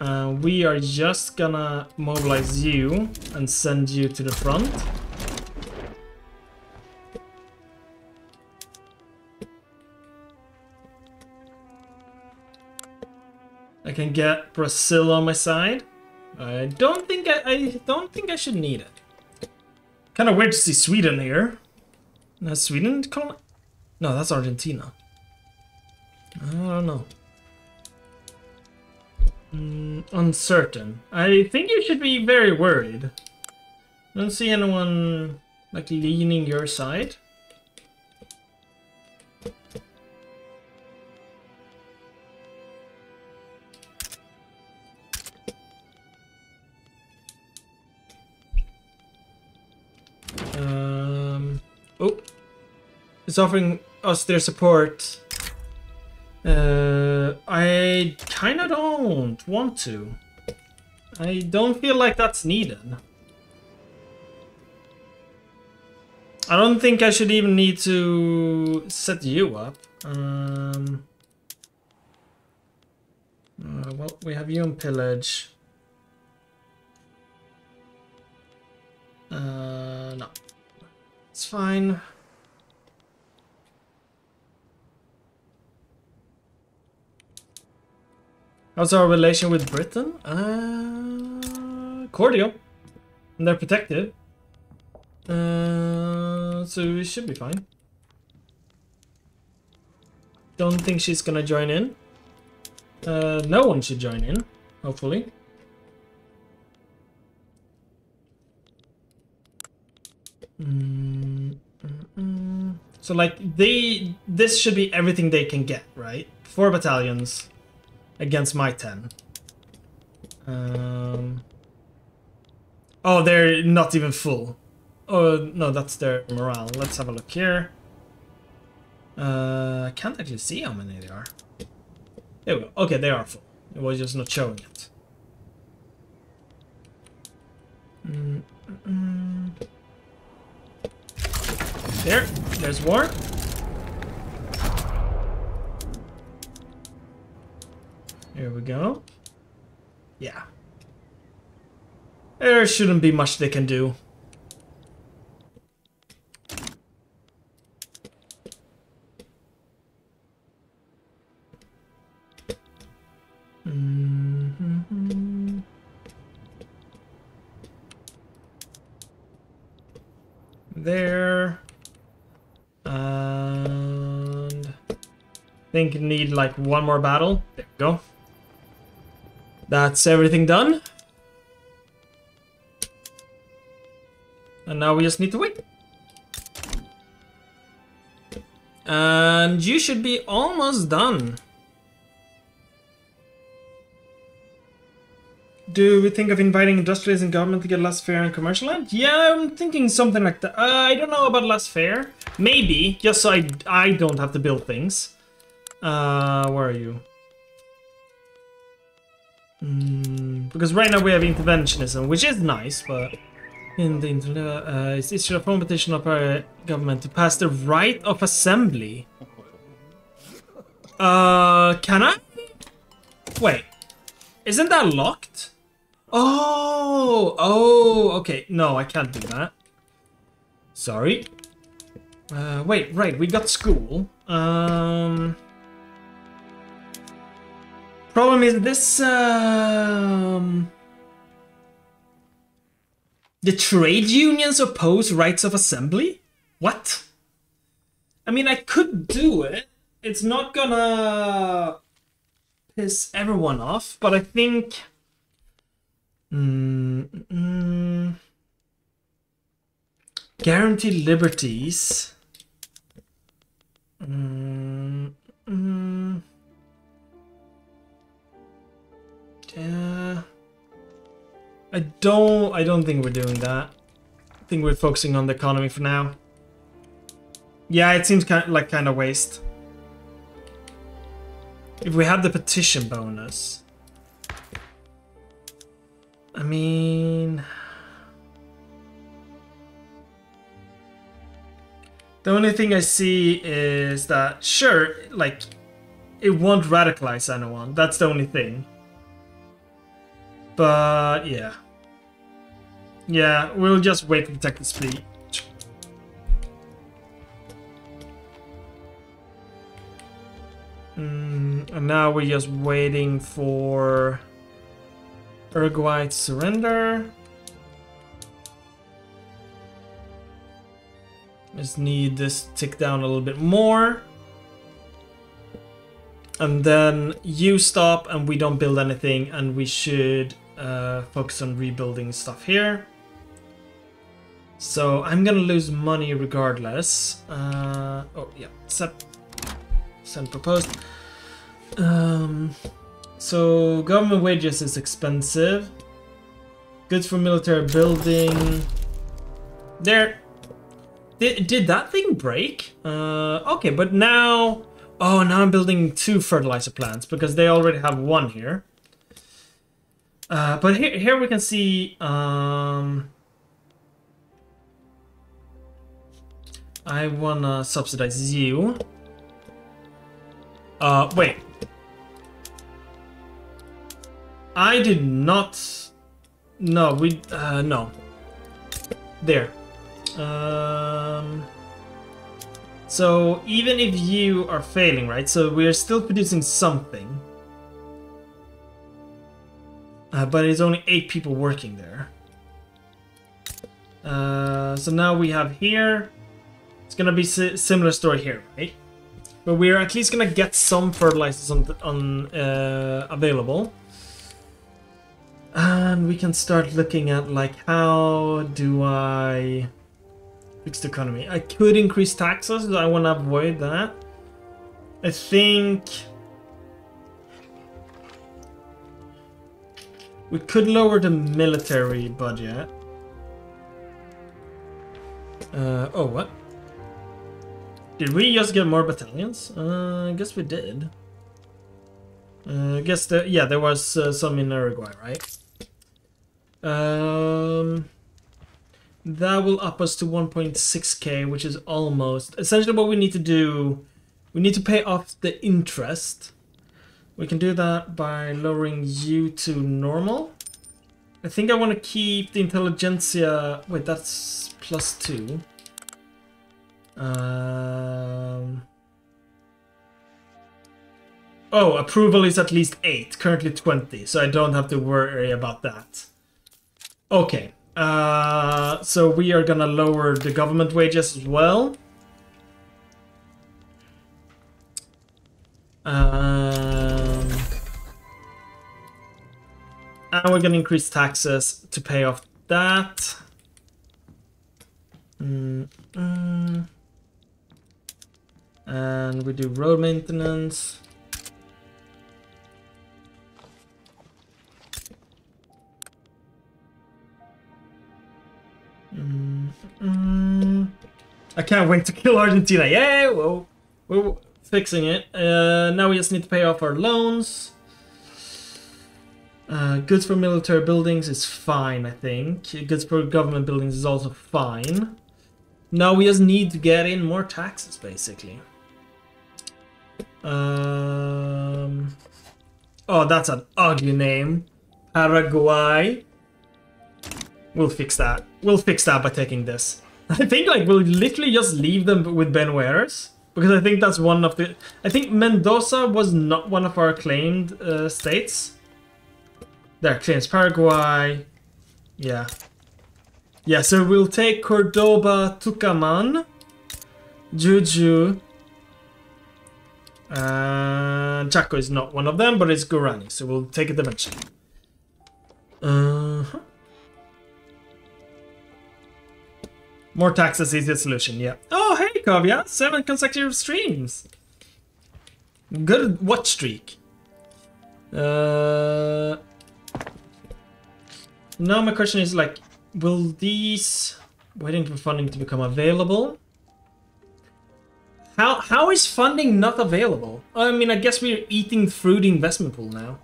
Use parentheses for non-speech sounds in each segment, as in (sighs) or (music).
Uh, we are just gonna mobilize you and send you to the front. I can get Brazil on my side. I don't think I, I don't think I should need it. Kind of weird to see Sweden here. Has Sweden? No, that's Argentina. I don't know. Mm, uncertain. I think you should be very worried. Don't see anyone like leaning your side. Um, oh, it's offering us their support. Uh, I kind of don't want to. I don't feel like that's needed. I don't think I should even need to set you up. Um, uh, well, we have you in pillage. Uh, no. It's fine. How's our relation with Britain? Uh, cordial. And they're protective. Uh, so we should be fine. Don't think she's gonna join in. Uh, no one should join in, hopefully. Mm, mm, mm. So like they, this should be everything they can get, right? Four battalions against my ten. Um. Oh, they're not even full. Oh no, that's their morale. Let's have a look here. Uh, I can't actually see how many they are. There we go. Okay, they are full. It was just not showing it. Mm, mm, mm. There, there's war. Here we go. Yeah. There shouldn't be much they can do. Mm-hmm. There. And I think need like one more battle. There we go. That's everything done. And now we just need to wait. And you should be almost done. Do we think of inviting industrialists and government to get laissez-faire and commercial land? Yeah, I'm thinking something like that. Uh, I don't know about laissez-faire. Maybe, just so I, I don't have to build things. Uh, where are you? Mm, because right now we have interventionism, which is nice, but in the uh, it's issued a formal petition of our government to pass the right of assembly. Uh, can I? Wait, isn't that locked? Oh, oh, okay. No, I can't do that. Sorry. Uh, wait, right, we got school. Um... Problem is this, um... The trade unions oppose rights of assembly? What? I mean, I could do it. It's not gonna piss everyone off, but I think... Mm, mm, guaranteed liberties. Mm, mm. Yeah. I don't I don't think we're doing that. I think we're focusing on the economy for now. Yeah, it seems kind of like kind of waste. If we have the petition bonus. I mean... The only thing I see is that, sure, like, it won't radicalize anyone. That's the only thing. But yeah. Yeah, we'll just wait for the tech fleet. Mm, and now we're just waiting for Uruguay to surrender. Just need this tick down a little bit more. And then you stop and we don't build anything and we should uh, focus on rebuilding stuff here. So I'm gonna lose money regardless. Uh, oh yeah, set, send proposed. Um, so government wages is expensive. Goods for military building. There. Did, did that thing break? Uh, okay, but now... Oh, now I'm building two fertilizer plants because they already have one here. Uh, but here, here we can see... Um, I wanna subsidize you. Uh, wait. I did not... No, we... Uh, no. There. Um... So, even if you are failing, right? So, we're still producing something. Uh, but it's only 8 people working there. Uh, so now we have here... It's gonna be si similar story here, right? But we're at least gonna get some fertilizers on, on uh, available. And we can start looking at like how do I fix the economy? I could increase taxes, I want to avoid that. I think we could lower the military budget. Uh, oh, what? Did we just get more battalions? Uh, I guess we did. Uh, I guess the yeah, there was uh, some in Uruguay, right? Um, that will up us to 1.6k, which is almost... Essentially what we need to do, we need to pay off the interest. We can do that by lowering you to normal. I think I want to keep the intelligentsia... Wait, that's plus 2. Um... Oh, approval is at least 8, currently 20, so I don't have to worry about that. Okay. Uh, so we are gonna lower the government wages as well. Um, and we're gonna increase taxes to pay off that. Mm -mm. And we do road maintenance. Mm, mm, I can't wait to kill Argentina. Well, we're fixing it. Uh, now we just need to pay off our loans. Uh, goods for military buildings is fine, I think. Goods for government buildings is also fine. Now we just need to get in more taxes, basically. Um, oh, that's an ugly name. Paraguay. We'll fix that. We'll fix that by taking this. (laughs) I think like we'll literally just leave them with Buenos Aires. Because I think that's one of the... I think Mendoza was not one of our claimed uh, states. There, claims Paraguay. Yeah. Yeah, so we'll take Cordoba, Tucumán, Juju. Uh, Chaco is not one of them, but it's Guarani, so we'll take it eventually. Uh -huh. More taxes is the solution, yeah. Oh, hey, Kavya! Seven consecutive streams! Good watch streak. Uh, now my question is, like, will these... Waiting for funding to become available? How How is funding not available? I mean, I guess we're eating through the investment pool now.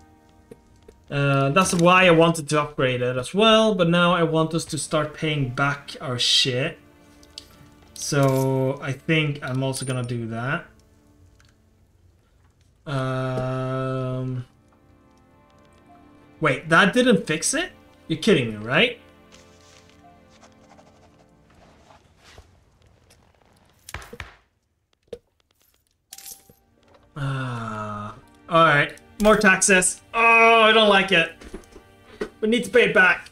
Uh, that's why I wanted to upgrade it as well, but now I want us to start paying back our shit. So I think I'm also gonna do that. Um, Wait, that didn't fix it? You're kidding me, right? Ah, all right. More taxes. Oh, I don't like it. We need to pay it back.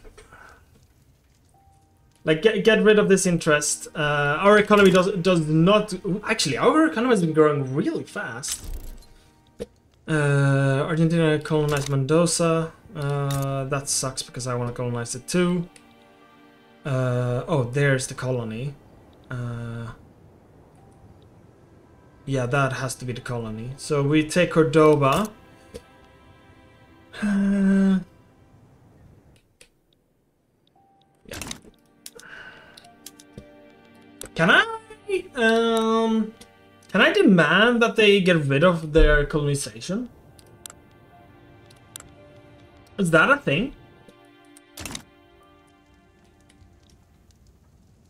Like, get, get rid of this interest. Uh, our economy does does not... Actually, our economy has been growing really fast. Uh, Argentina colonized Mendoza. Uh, that sucks because I want to colonize it too. Uh, oh, there's the colony. Uh, yeah, that has to be the colony. So we take Cordoba. Uh, yeah. Can I? Um, can I demand that they get rid of their colonization? Is that a thing?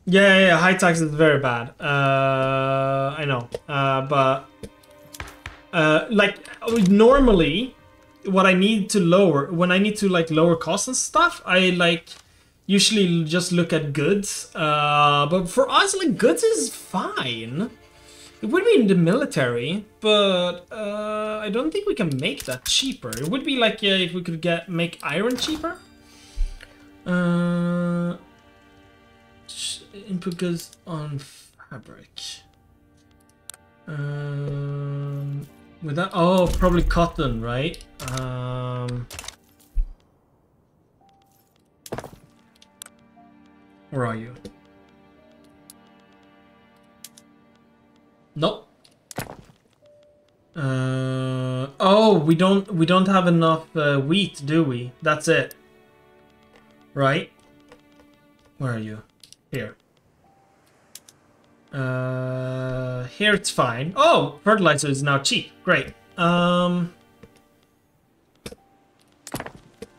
Yeah, yeah, yeah, high tax is very bad. Uh, I know. Uh, but... Uh, like, normally, what I need to lower, when I need to, like, lower costs and stuff, I, like, usually just look at goods. Uh, but for us, like, goods is fine. It would be in the military, but uh, I don't think we can make that cheaper. It would be like uh, if we could get make iron cheaper. Uh, input goods on fabric. Um, with that, oh, probably cotton, right? Um, where are you? Nope. Uh, oh, we don't we don't have enough uh, wheat, do we? That's it. Right? Where are you? Here. Uh, here it's fine. Oh, fertilizer is now cheap. Great. Um.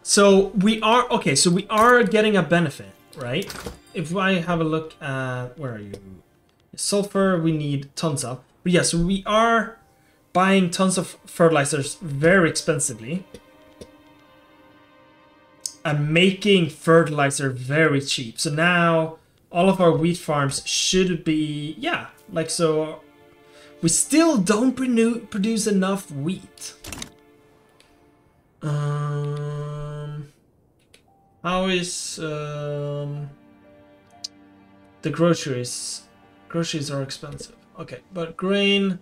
So we are okay. So we are getting a benefit, right? If I have a look at where are you? Sulfur, we need tons of. But yes, we are buying tons of fertilizers very expensively. And making fertilizer very cheap. So now all of our wheat farms should be, yeah, like so. We still don't produce enough wheat. Um, how is um, the groceries? Groceries are expensive. Okay, but grain...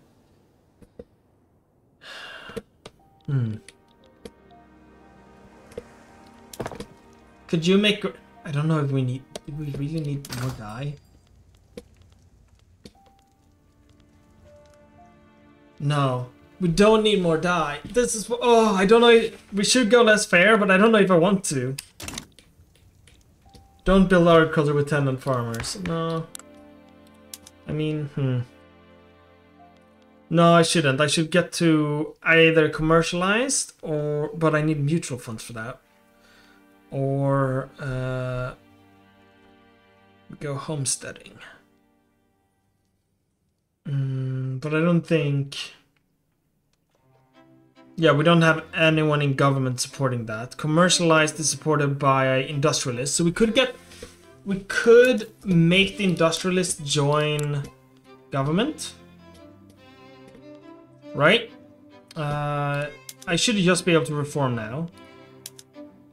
Hmm. Could you make... I don't know if we need... Do we really need more dye? No. We don't need more dye. This is... Oh, I don't know... We should go laissez-faire, but I don't know if I want to. Don't build agriculture with tenant farmers. No. I mean, hmm. No, I shouldn't. I should get to either commercialized or, but I need mutual funds for that. Or uh, go homesteading. Mm, but I don't think. Yeah, we don't have anyone in government supporting that. Commercialized is supported by industrialists, so we could get we could make the industrialists join government. Right? Uh, I should just be able to reform now.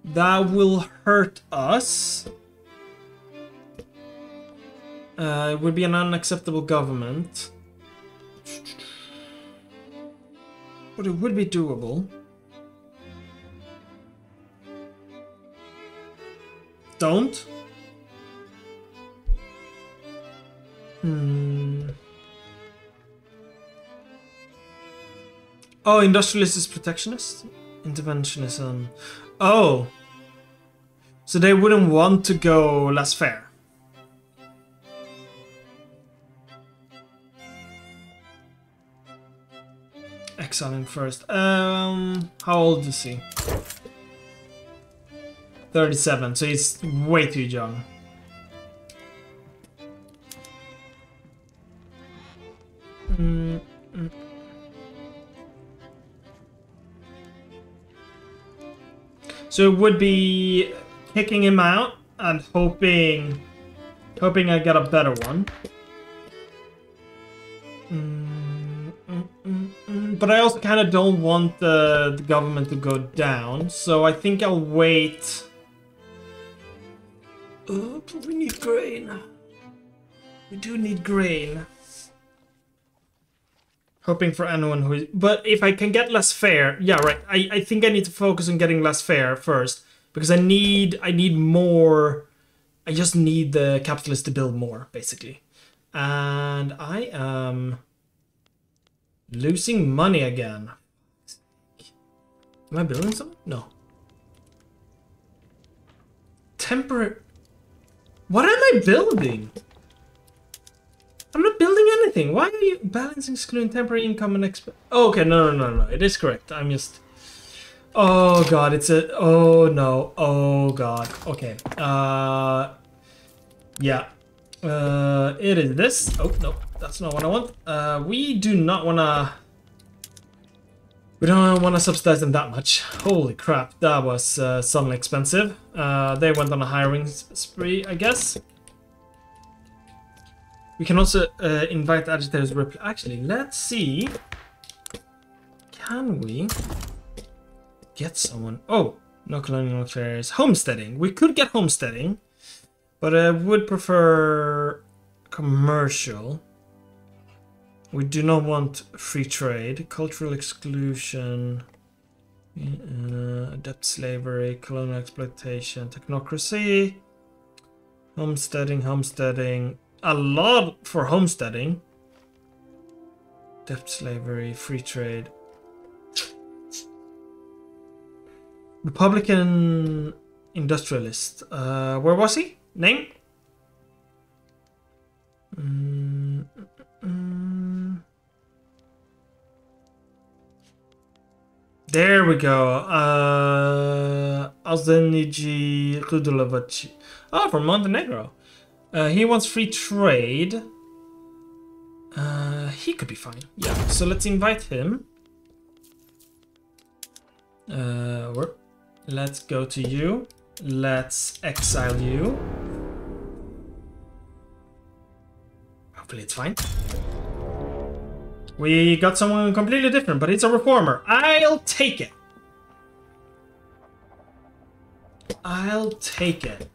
That will hurt us. Uh, it would be an unacceptable government. But it would be doable. Don't. Hmm. Oh, industrialist is protectionist? Interventionism. Oh. So they wouldn't want to go laissez-faire. Exiling first. Um, how old is he? 37, so he's way too young. So it would be kicking him out and hoping hoping I get a better one. Mm, mm, mm. But I also kind of don't want the, the government to go down, so I think I'll wait. We need grain. We do need grain. Hoping for anyone who... But if I can get laissez-faire... Yeah, right. I, I think I need to focus on getting laissez-faire first. Because I need... I need more... I just need the capitalists to build more, basically. And I am... Losing money again. Am I building something? No. Temporary... What am I building? I'm not building anything. Why are you balancing excluding temporary income and exp? Oh, okay, no, no, no, no. It is correct. I'm just. Oh god, it's a. Oh no. Oh god. Okay. Uh. Yeah. Uh. It is this. Oh no, that's not what I want. Uh. We do not wanna. We don't want to subsidize them that much. Holy crap, that was uh, suddenly expensive. Uh, they went on a hiring spree, I guess. We can also uh, invite agitators. Actually, let's see. Can we get someone? Oh, no colonial affairs. Homesteading. We could get homesteading, but I would prefer commercial. We do not want free trade, cultural exclusion, uh, debt slavery, colonial exploitation, technocracy, homesteading, homesteading, a lot for homesteading. Debt slavery, free trade. Republican industrialist. Uh, where was he? Name? Mm, mm, there we go. Uh, Alzeniji Rudulovac. Oh, from Montenegro. Uh, he wants free trade. Uh, he could be fine. Yeah, so let's invite him. Uh, let's go to you. Let's exile you. Hopefully it's fine. We got someone completely different, but it's a reformer. I'll take it. I'll take it.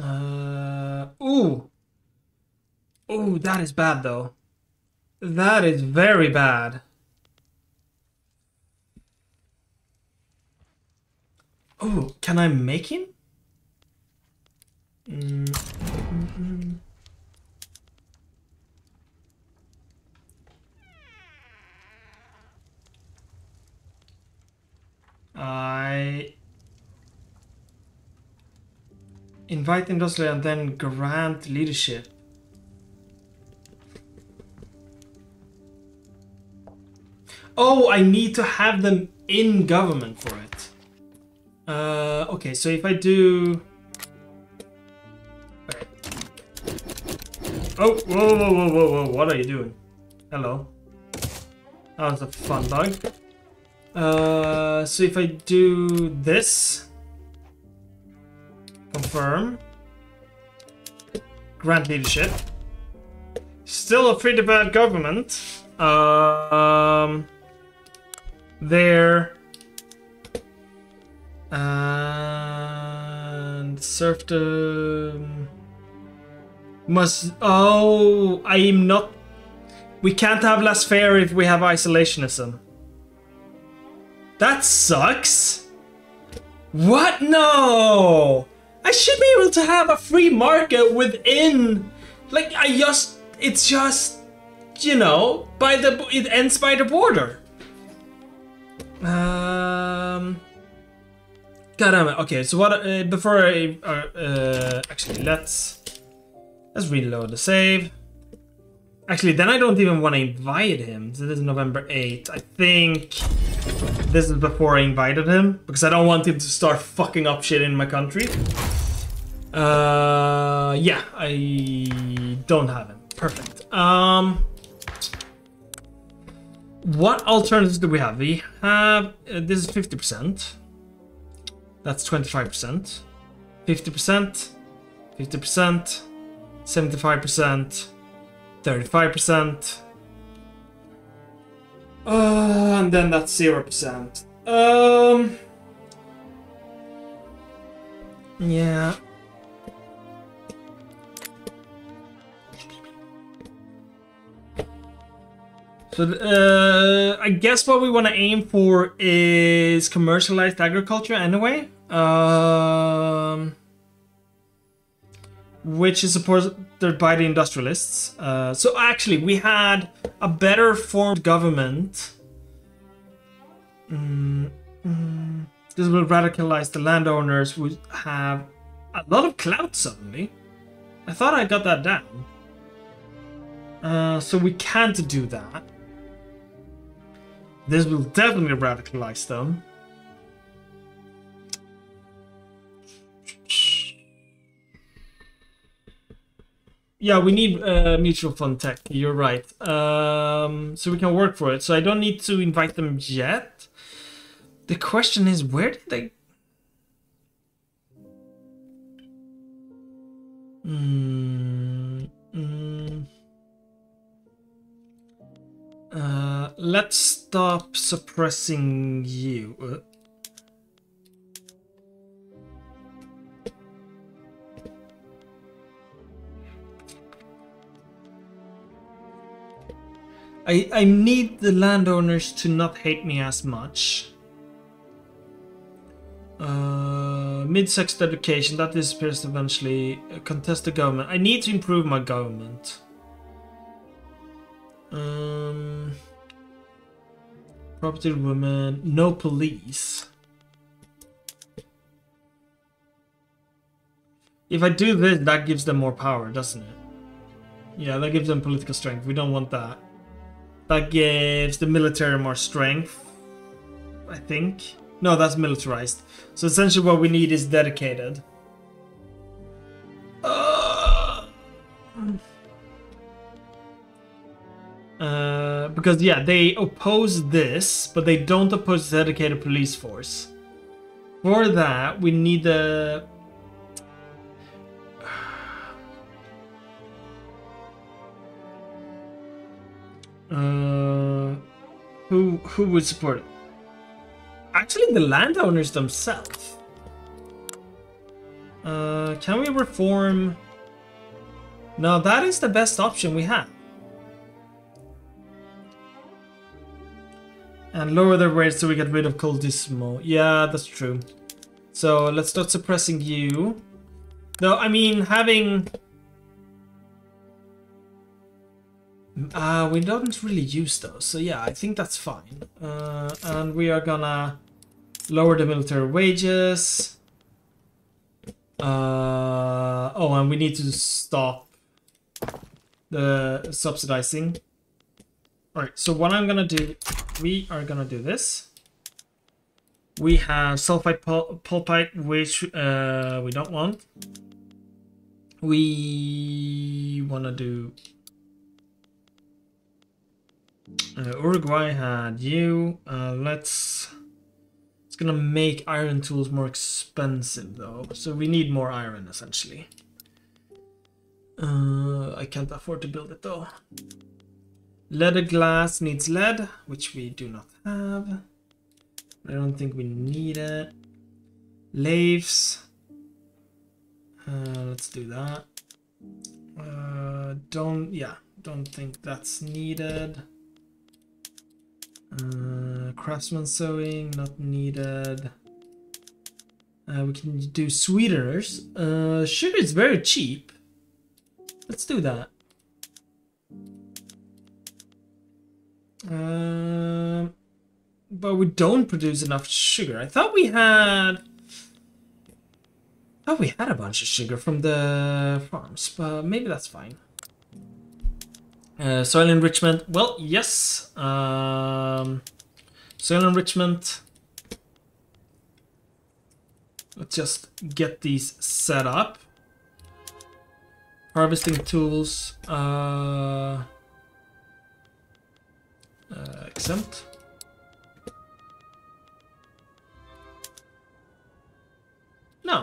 Uh, ooh. Ooh, that is bad though. That is very bad. Oh, can I make him? Mm -hmm. I Invite industrial and then grant leadership. Oh, I need to have them in government for it. Uh, okay, so if I do... Oh, whoa, whoa, whoa, whoa, whoa, what are you doing? Hello. That was a fun bug. Uh, so if I do this... Confirm. Grant leadership. Still a pretty bad government. Um, there. And serfdom must. Oh, I am not. We can't have laissez-faire if we have isolationism. That sucks. What? No. I should be able to have a free market within. Like I just, it's just, you know, by the it ends by the border. Um. God damn it. Okay, so what? Uh, before I uh, uh, actually let's let's reload the save. Actually, then I don't even want to invite him. This is November 8th. I think this is before I invited him because I don't want him to start fucking up shit in my country. Uh, yeah, I don't have him. Perfect. Um, What alternatives do we have? We have, uh, this is 50%. That's 25%. 50%, 50%, 75%, 35%. Uh, and then that's 0%. Um... Yeah. So uh, I guess what we want to aim for is commercialized agriculture anyway. Um, which is by the industrialists. Uh, so actually, we had a better formed government. Mm, mm, this will radicalize the landowners who have a lot of clout suddenly. I thought I got that down. Uh, so we can't do that. This will definitely radicalize them. Yeah, we need uh, mutual fund tech. You're right. Um, so we can work for it. So I don't need to invite them yet. The question is, where did they... Hmm. Mm. Uh, let's stop suppressing you. I, I need the landowners to not hate me as much. Uh, Mid-sex education, that disappears eventually. Contest the government. I need to improve my government. Um, property women, no police. If I do this, that gives them more power, doesn't it? Yeah, that gives them political strength. We don't want that. That gives the military more strength, I think. No, that's militarized. So essentially what we need is dedicated. Uh, because yeah, they oppose this, but they don't oppose dedicated police force. For that, we need the Uh, who who would support it? Actually, the landowners themselves. Uh, can we reform? Now that is the best option we have. And lower their rates so we get rid of Coldismo. Yeah, that's true. So let's start suppressing you. No, I mean, having Uh, we don't really use those, so yeah, I think that's fine. Uh, and we are gonna lower the military wages. Uh, oh, and we need to stop the subsidizing. Alright, so what I'm gonna do, we are gonna do this. We have sulfite pul pulpite, which uh, we don't want. We wanna do uh, Uruguay had you. Uh, let's. It's gonna make iron tools more expensive though, so we need more iron essentially. Uh, I can't afford to build it though. Leaded glass needs lead, which we do not have. I don't think we need it. Lathes. Uh, let's do that. Uh, don't, yeah, don't think that's needed. Uh, craftsman sewing, not needed. Uh, we can do sweeteners. Uh, sugar is very cheap. Let's do that. Uh, but we don't produce enough sugar. I thought we had... I thought we had a bunch of sugar from the farms, but maybe that's fine. Uh, soil enrichment, well, yes. Um, soil enrichment. Let's just get these set up. Harvesting tools. Uh, uh, exempt. No.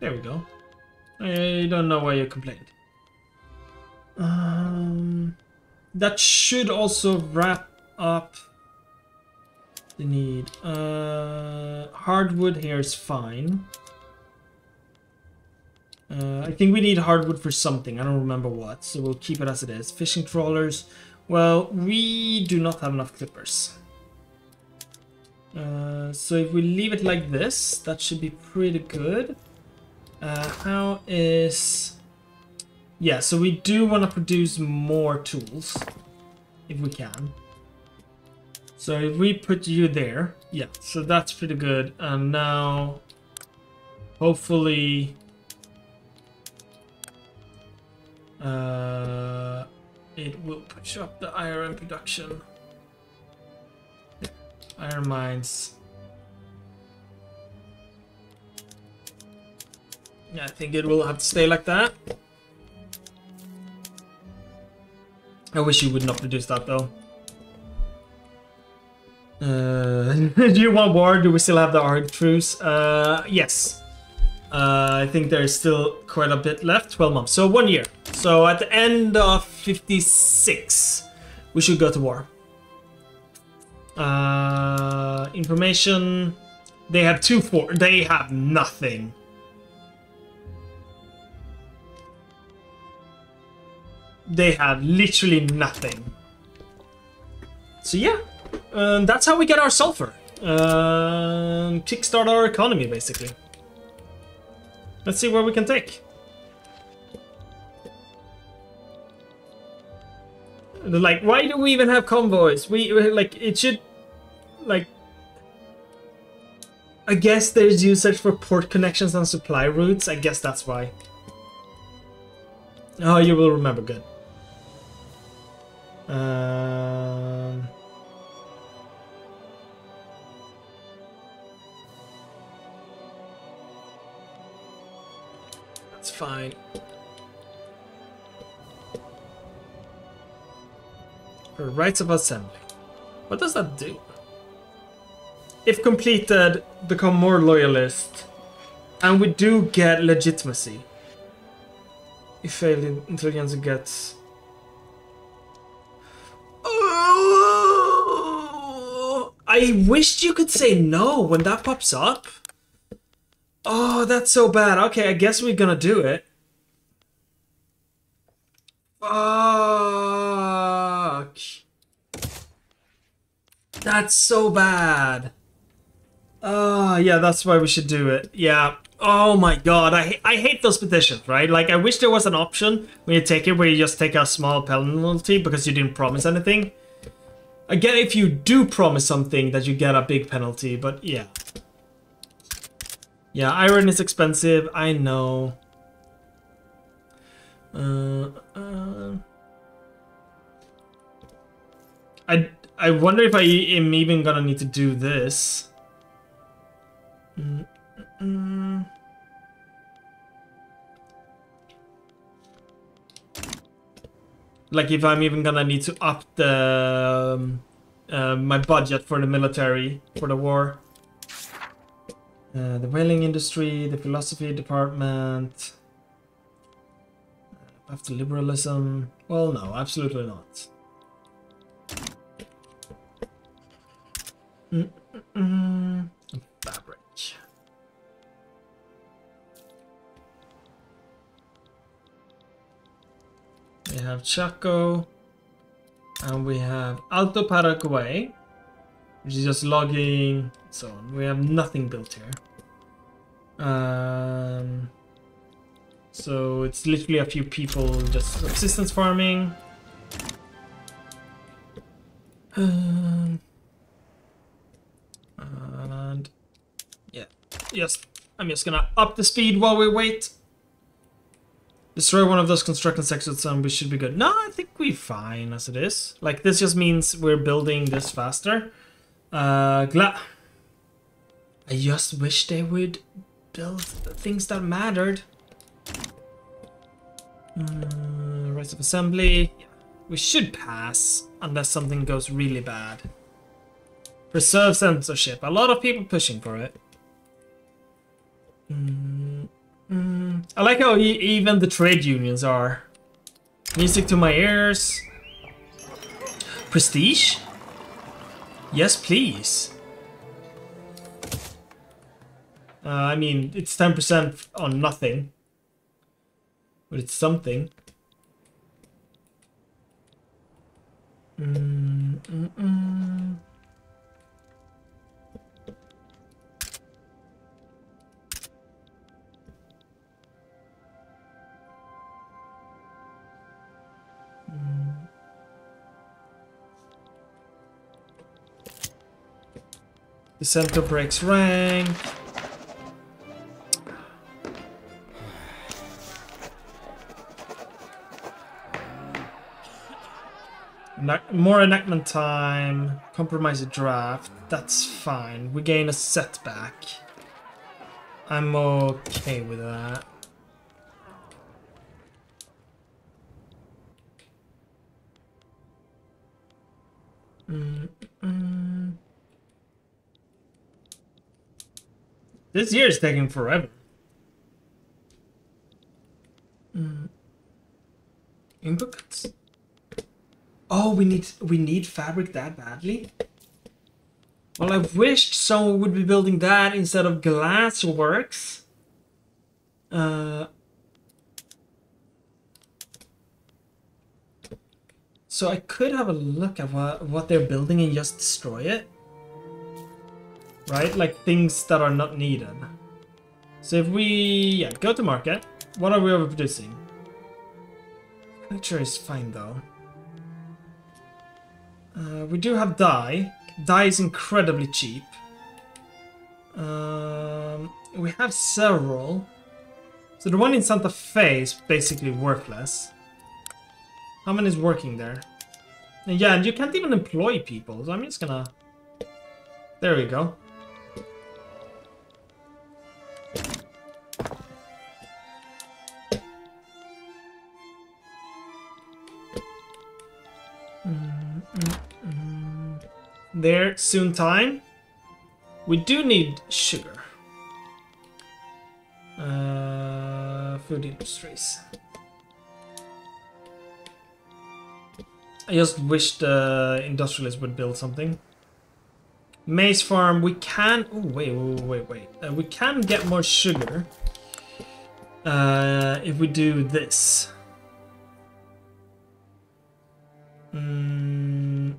There we go. I don't know why you complained. Um, that should also wrap up the need. Uh, hardwood here is fine. Uh, I think we need hardwood for something. I don't remember what, so we'll keep it as it is. Fishing trawlers. Well, we do not have enough clippers. Uh, so if we leave it like this, that should be pretty good. Uh, how is... Yeah, so we do want to produce more tools, if we can. So if we put you there, yeah, so that's pretty good. And now, hopefully, uh, it will push up the iron production. Iron mines. Yeah, I think it will have to stay like that. I wish you would not produce that though. Uh, (laughs) do you want war? Do we still have the Arctic truce? Uh, yes. Uh, I think there's still quite a bit left. 12 months. So one year. So at the end of 56, we should go to war. Uh, information. They have two four. They have nothing. They have literally nothing. So yeah, um, that's how we get our sulfur. Um, kickstart our economy, basically. Let's see where we can take. Like, why do we even have convoys? We, like, it should, like, I guess there's usage for port connections and supply routes. I guess that's why. Oh, you will remember. Good. Um... That's fine. For rights of assembly. What does that do? If completed, become more loyalist. And we do get legitimacy. If failed, intelligence gets I wished you could say no when that pops up. Oh, that's so bad. Okay, I guess we're gonna do it. Fuck. That's so bad. Oh, yeah, that's why we should do it. Yeah. Oh my god, I, I hate those petitions, right? Like, I wish there was an option when you take it where you just take a small penalty because you didn't promise anything. Get if you do promise something that you get a big penalty, but yeah. Yeah, iron is expensive, I know. Uh, uh, I, I wonder if I am even gonna need to do this. Mm -mm. Like if I'm even gonna need to up the um, uh, my budget for the military for the war. Uh, the whaling industry, the philosophy department, uh, after liberalism. Well, no, absolutely not. Mm -mm We have Chaco. And we have Alto Paraguay. Which is just logging so on. We have nothing built here. Um, so it's literally a few people just subsistence farming. Um, and yeah, yes, I'm just gonna up the speed while we wait. Destroy one of those construction sections and we should be good. No, I think we're fine as it is. Like, this just means we're building this faster. Uh, gla I just wish they would build things that mattered. Uh, rights of assembly. We should pass, unless something goes really bad. Preserve censorship. A lot of people pushing for it. Mm, mm. I like how e even the trade unions are. Music to my ears. Prestige? Yes, please. Uh, I mean, it's 10% on nothing. But it's something. Mm, mm, The center breaks rank. more enactment time, compromise a draft, that's fine. We gain a setback. I'm okay with that. Mm -mm. This year is taking forever. Mm. Inputs? Oh, we need we need fabric that badly? Well, I wished someone would be building that instead of glassworks. Uh, so I could have a look at what, what they're building and just destroy it. Right? Like things that are not needed. So if we yeah, go to market, what are we overproducing? Furniture is fine though. Uh, we do have dye. Dye is incredibly cheap. Um, we have several. So the one in Santa Fe is basically worthless. How many is working there? And yeah, and you can't even employ people, so I'm just gonna... There we go. there soon time. We do need sugar. Uh, food industries. I just wish the industrialists would build something. Maize farm, we can... Oh, wait, wait, wait, wait. Uh, we can get more sugar. Uh, if we do this. Hmm.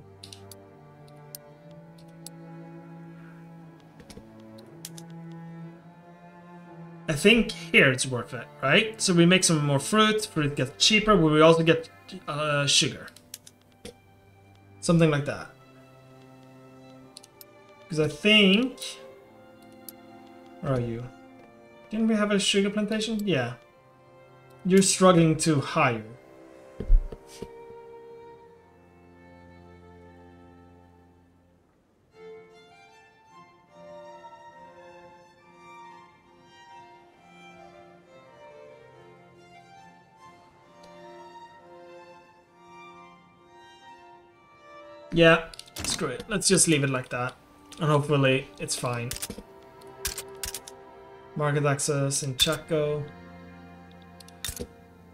I think here it's worth it, right? So we make some more fruit, fruit gets cheaper, but we also get uh, sugar. Something like that. Because I think... Where are you? Didn't we have a sugar plantation? Yeah. You're struggling to hire. Yeah, screw it. Let's just leave it like that. And hopefully it's fine. Market access in Chaco.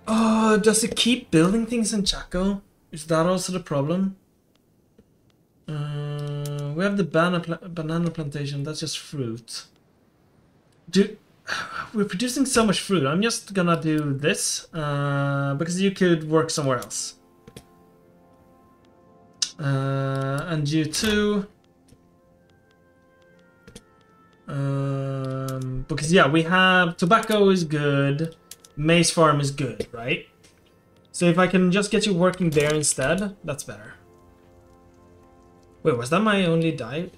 Oh, does it keep building things in Chaco? Is that also the problem? Uh, we have the banana, banana plantation, that's just fruit. Do, (sighs) we're producing so much fruit, I'm just gonna do this, uh, because you could work somewhere else. Uh, and you too. Um, because yeah, we have tobacco is good, maize farm is good, right? So if I can just get you working there instead, that's better. Wait, was that my only dye?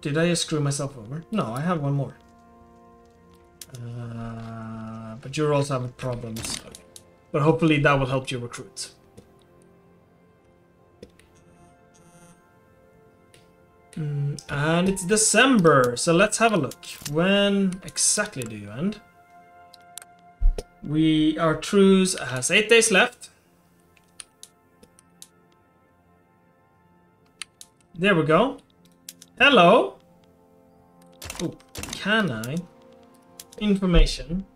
Did I just screw myself over? No, I have one more. Uh, but you're also having problems. But hopefully that will help you recruit. Mm, and it's December, so let's have a look. When exactly do you end? We Our truce has 8 days left. There we go. Hello. Oh, can I? Information.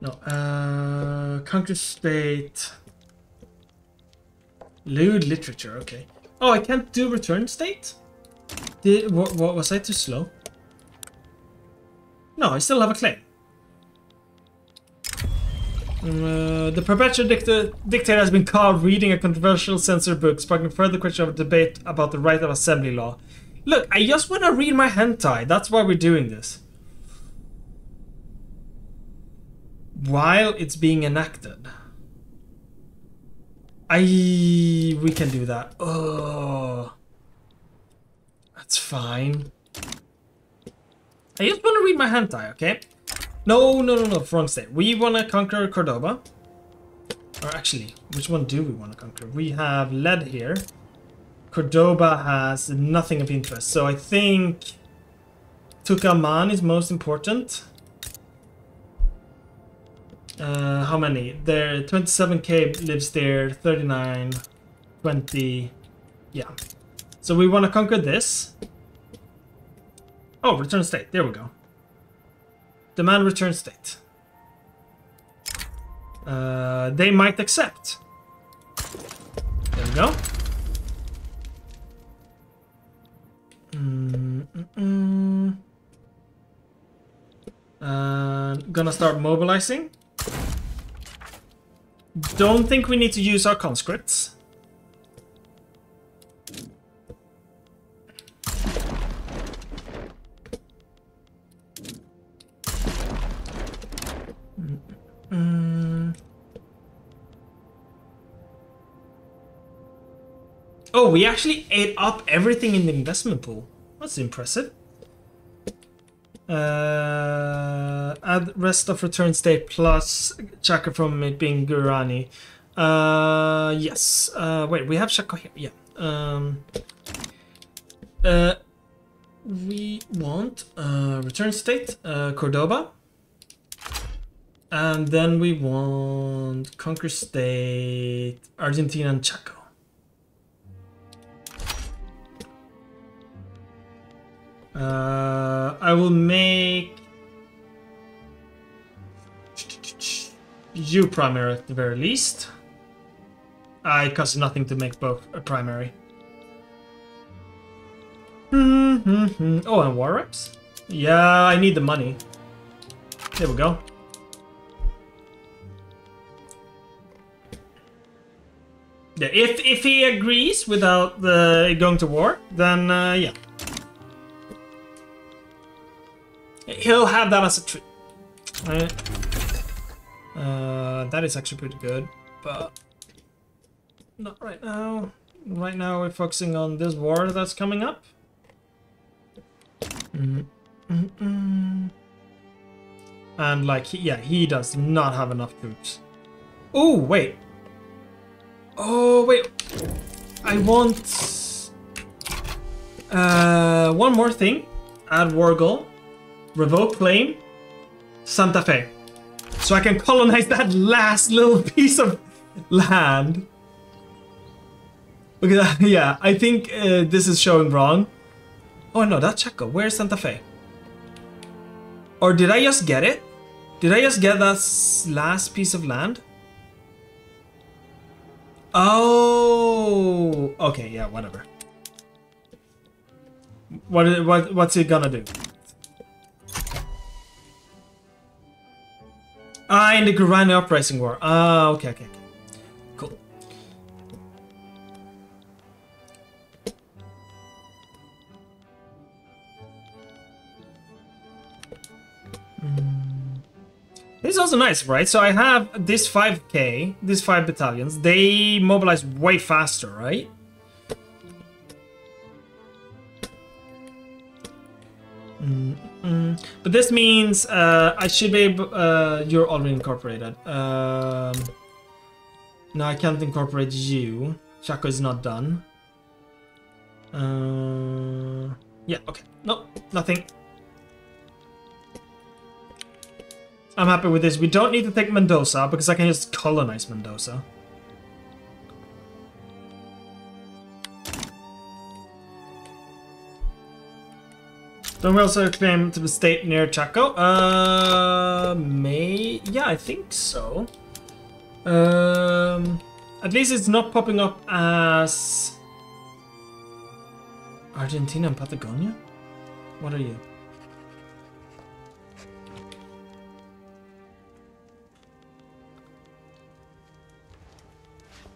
No, uh, country state. Lewd literature, okay. Oh, I can't do return state? Did, what, what, was I too slow? No, I still have a claim. Uh, the perpetual dicta dictator has been caught reading a controversial censor book, sparking further question of debate about the right of assembly law. Look, I just want to read my hentai. That's why we're doing this. While it's being enacted. I... We can do that. Oh. That's fine. I just want to read my hentai, okay? No, no, no, no, wrong state. We want to conquer Cordoba. Or actually, which one do we want to conquer? We have lead here. Cordoba has nothing of interest. So I think Tucumán is most important. Uh, how many? There, 27k lives there, 39, 20, yeah. So we want to conquer this. Oh, return state, there we go. Demand return state. Uh, they might accept. There we go. Mm -mm. Uh, gonna start mobilizing. Don't think we need to use our conscripts. Mm. Oh, we actually ate up everything in the investment pool. That's impressive. Uh, add rest of return state plus Chaco from it being Guarani. Uh, yes. Uh, wait, we have Chaco here. Yeah. Um, uh, we want uh, return state uh, Cordoba. And then we want conquer state Argentina and Chaco. Uh, I will make you primary at the very least. I cost nothing to make both a primary. oh, and war reps? Yeah, I need the money. There we go. Yeah, if if he agrees without the going to war, then uh, yeah. He'll have that as a treat. Right. Uh, that is actually pretty good, but not right now. Right now we're focusing on this war that's coming up. Mm -mm -mm. And like, he, yeah, he does not have enough troops. Oh, wait. Oh, wait. I want... Uh, one more thing. Add war goal revoke claim, Santa Fe. So I can colonize that last little (laughs) piece of land. Look at that. Yeah, I think uh, this is showing wrong. Oh no, that's Chaco. Where's Santa Fe? Or did I just get it? Did I just get that last piece of land? Oh, okay, yeah, whatever. What what what's it gonna do? Ah, in the Guarani Uprising War. Ah, okay, okay, okay. Cool. Mm. This is also nice, right? So I have this 5k, these 5 battalions. They mobilize way faster, right? Mm. Mm, but this means uh, I should be able... Uh, you're already incorporated. Um, no, I can't incorporate you. Chaco is not done. Uh, yeah, okay. No, nothing. I'm happy with this. We don't need to take Mendoza because I can just colonize Mendoza. Don't we also claim to the state near Chaco? Uh, may... Yeah, I think so. Um, at least it's not popping up as... Argentina and Patagonia? What are you?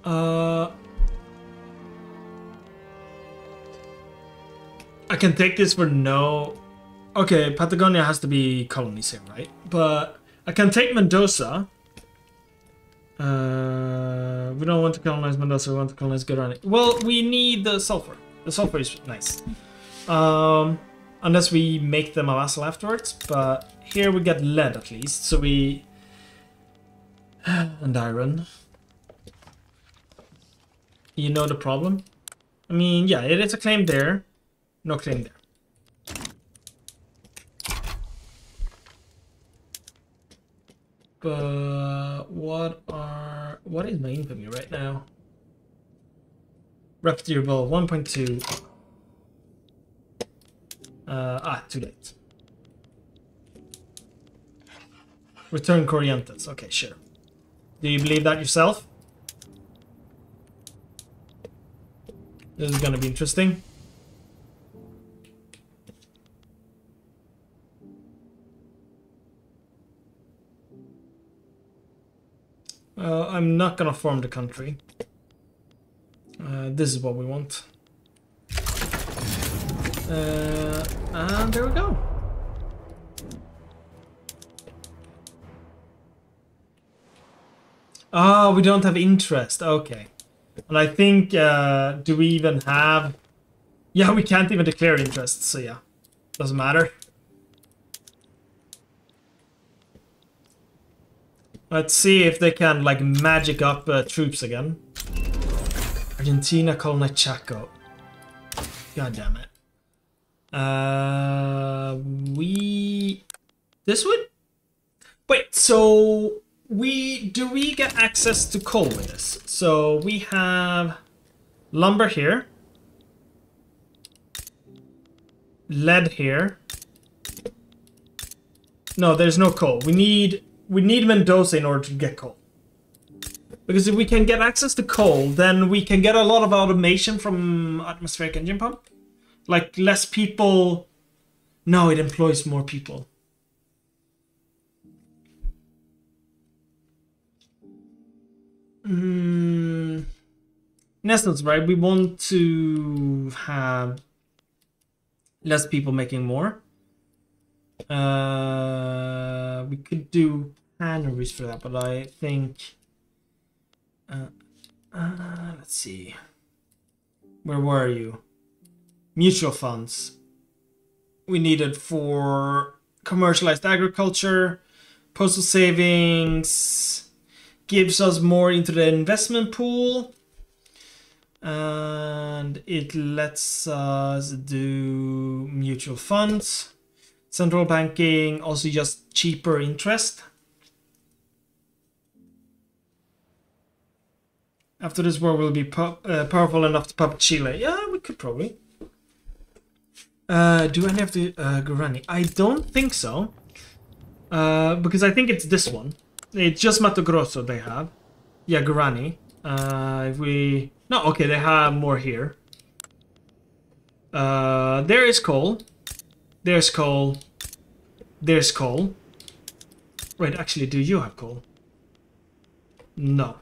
Uh... can take this for no... Okay, Patagonia has to be colonies here, right? But I can take Mendoza. Uh, we don't want to colonize Mendoza, we want to colonize Guarani. Well, we need the sulfur. The sulfur is nice. Um, unless we make them a vassal afterwards, but here we get lead at least, so we... (sighs) and iron. You know the problem? I mean, yeah, it is a claim there. No claim there. But what are what is my infamy right now? Reputable 1.2. Uh, ah, too late. Return Corrientes. Okay, sure. Do you believe that yourself? This is gonna be interesting. Uh, I'm not gonna form the country. Uh, this is what we want. Uh, and there we go. Oh, we don't have interest. Okay. And I think, uh, do we even have... Yeah, we can't even declare interest, so yeah. Doesn't matter. Let's see if they can, like, magic up uh, troops again. Argentina colonize Chaco. God damn it. Uh, we... This would... Wait, so... We... Do we get access to coal with this? So, we have... Lumber here. Lead here. No, there's no coal. We need we need Mendoza in order to get coal. Because if we can get access to coal, then we can get a lot of automation from atmospheric engine pump. Like less people. No, it employs more people. Mm. Nestles, right? We want to have less people making more. Uh, we could do canaries for that, but I think... Uh, uh, let's see. Where were you? Mutual funds. We needed for commercialized agriculture, postal savings, gives us more into the investment pool, and it lets us do mutual funds. Central banking, also just cheaper interest. After this war, we'll be uh, powerful enough to puppet Chile. Yeah, we could probably. Uh, do any have the uh, Guarani? I don't think so. Uh, because I think it's this one. It's just Mato Grosso they have. Yeah, Guarani. Uh, if we... No, okay, they have more here. Uh, there is coal. There's coal. There's coal. Wait, actually, do you have coal? No.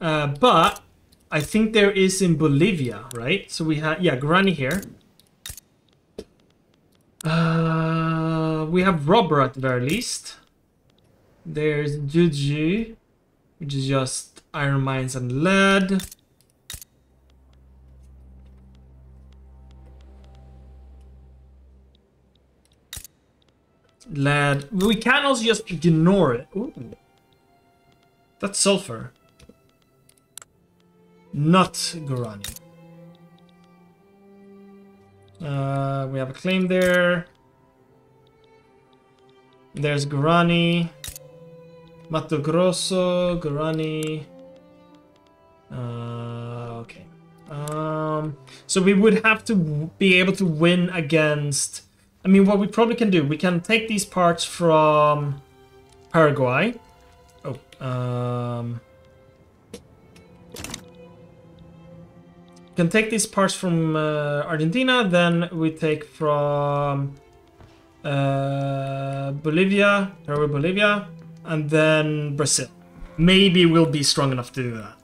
Uh, but I think there is in Bolivia, right? So we have, yeah, Guarani here. Uh, we have rubber at the very least. There's Juju, which is just iron mines and lead. Lead. We can also just ignore it. Ooh. That's sulfur. Not Guarani. Uh, we have a claim there. There's Guarani. Mato Grosso, Guarani. Uh, okay. Um, so we would have to be able to win against I mean, what we probably can do, we can take these parts from Paraguay. Oh, um... can take these parts from uh, Argentina, then we take from uh, Bolivia, Peru, Bolivia, and then Brazil. Maybe we'll be strong enough to do that.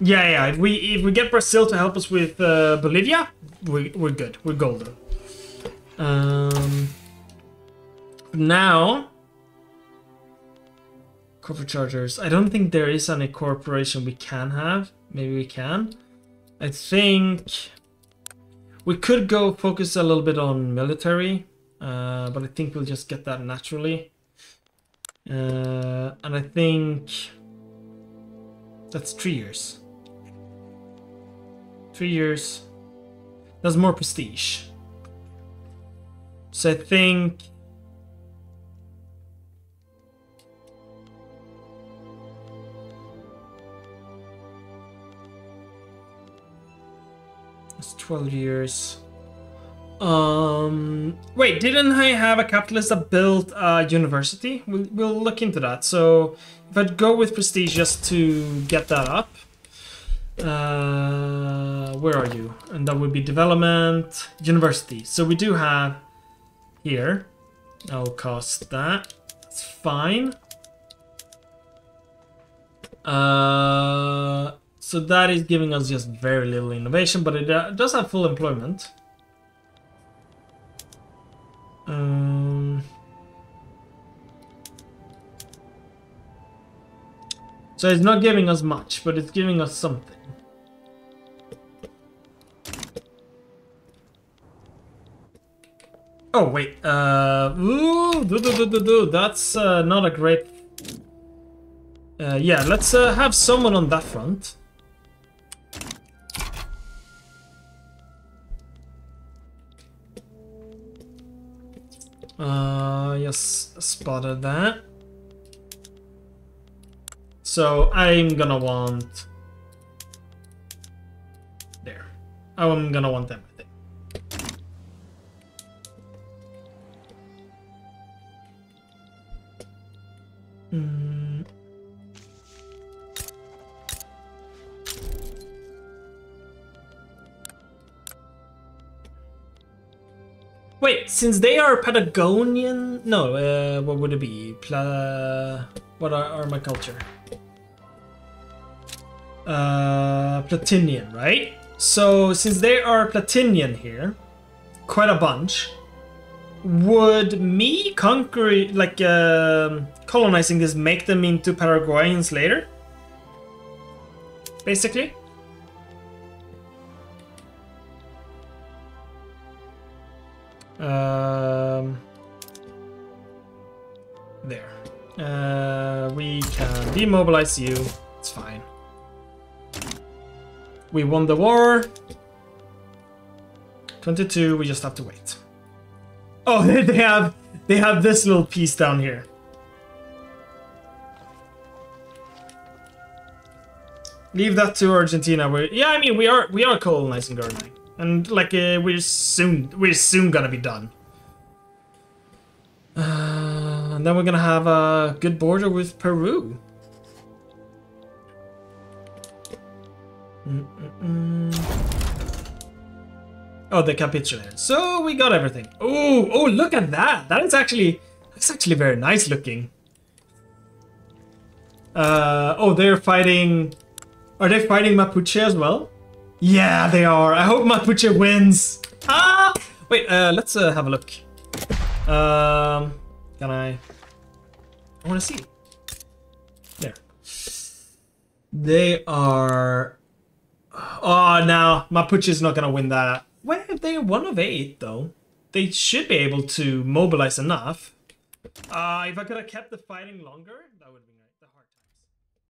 Yeah, yeah. If we if we get Brazil to help us with uh, Bolivia, we we're good. We're golden. Um. Now, corporate charters. I don't think there is any corporation we can have. Maybe we can. I think we could go focus a little bit on military, uh, but I think we'll just get that naturally. Uh, and I think that's three years. Three years. That's more prestige. So I think 12 years. Um, wait, didn't I have a capitalist that built a university? We'll, we'll look into that. So if I'd go with prestige just to get that up. Uh, where are you? And that would be development, university. So we do have here. I'll cost that. It's fine. Uh, so that is giving us just very little innovation, but it uh, does have full employment. Um, so it's not giving us much, but it's giving us something. Oh wait, uh, ooh, do, do, do, do, do. that's uh, not a great. Uh, yeah, let's uh, have someone on that front. Uh, yes, spotted that. So I'm gonna want... There. I'm gonna want them, I think. Hmm. Wait, since they are Patagonian, no, uh, what would it be? Pla what are, are my culture? Uh, Platinean, right? So since they are Platinean here, quite a bunch, would me conquering, like uh, colonizing this, make them into Paraguayans later? Basically. Um, there. Uh, we can demobilize you. It's fine. We won the war. 22, we just have to wait. Oh, (laughs) they, have they have this little piece down here. Leave that to Argentina. we yeah, I mean we are we are colonizing Gardening. And like uh, we're soon we're soon gonna be done. Uh, and then we're gonna have a good border with Peru. Mm -mm. Oh, they capitulated. So we got everything. Oh, oh, look at that. That is actually that's actually very nice looking. Uh, oh, they're fighting. Are they fighting Mapuche as well? Yeah, they are. I hope Mapuche wins. Ah! Wait, uh, let's uh, have a look. Um, can I? I want to see. There. They are. Oh, no. Mapuche is not gonna win that. Well, they're one of eight, though. They should be able to mobilize enough. Uh, if I could have kept the fighting longer, that would be.